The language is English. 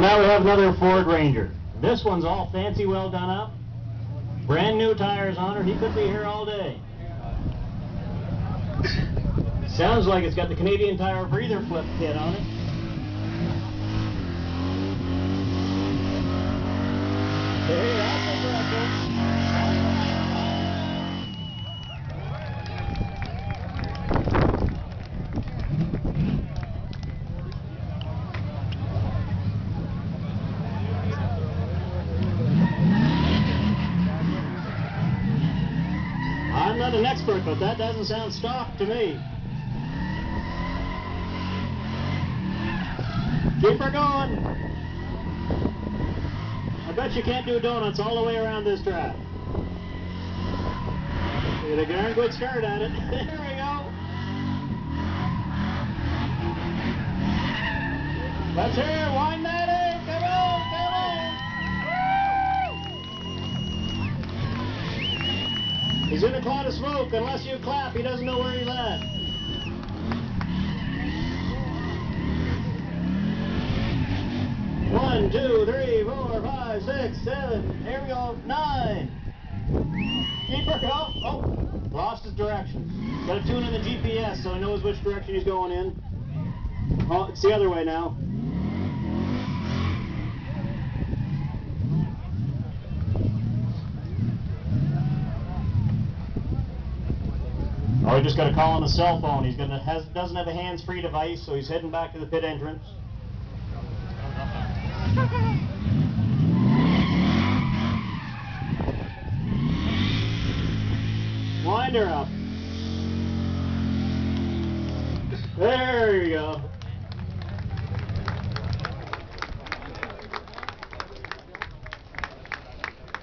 Well, now we have another Ford Ranger. This one's all fancy well done up. Brand new tires on her. He could be here all day. Sounds like it's got the Canadian Tire breather flip kit on it. Not an expert, but that doesn't sound stock to me. Keep her going. I bet you can't do donuts all the way around this track. Get a darn good at it. there we go. Let's hear it. He's in a cloud of smoke. Unless you clap, he doesn't know where he's at. One, two, three, four, five, six, seven. Here we go. Nine. Keep her go. Oh, lost his direction. Got to tune in the GPS so he knows which direction he's going in. Oh, it's the other way now. Or just got to call on the cell phone. He's going to has, doesn't have a hands-free device, so he's heading back to the pit entrance. Winder up. There you go.